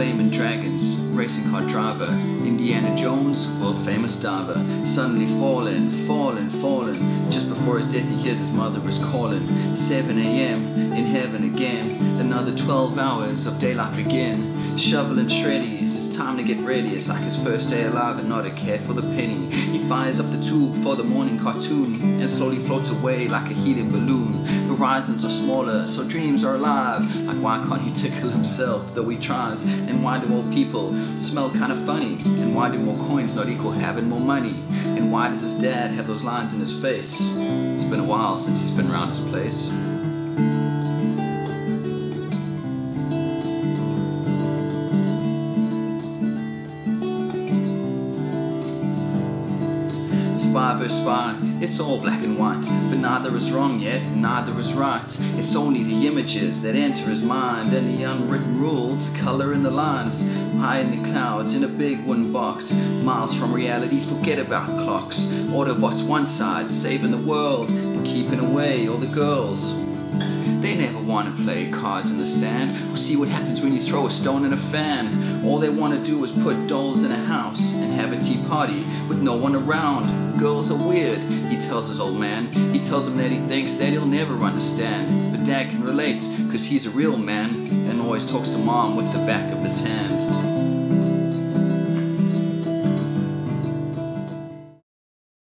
Flamin' Dragons, Racing car Driver, Indiana Jones, world famous diver, suddenly fallen, fallen, fallen. Just before his death, he hears his mother is calling. 7 a.m. in heaven again, another 12 hours of daylight begin. Shoveling shreddies, it's time to get ready. It's like his first day alive and not a care for the penny. He fires up the tube for the morning cartoon and slowly floats away like a helium balloon. Horizons are smaller, so dreams are alive. Like why can't he tickle himself, though he tries? And why do old people smell kind of funny? And why do more coins not equal having more money? And why does his dad have those lines in his face? It's been a while since he's been around his place. Spy versus spy. It's all black and white, but neither is wrong yet, neither is right. It's only the images that enter his mind and the unwritten rules color in the lines. High in the clouds in a big wooden box, miles from reality, forget about clocks. Autobots one side, saving the world and keeping away all the girls. They never want to play cars in the sand or see what happens when you throw a stone in a fan. All they want to do is put dolls in a house and have a tea party with no one around. Girls are weird, he tells his old man. He tells him that he thinks that he'll never understand. But dad can relate, cause he's a real man and always talks to mom with the back of his hand.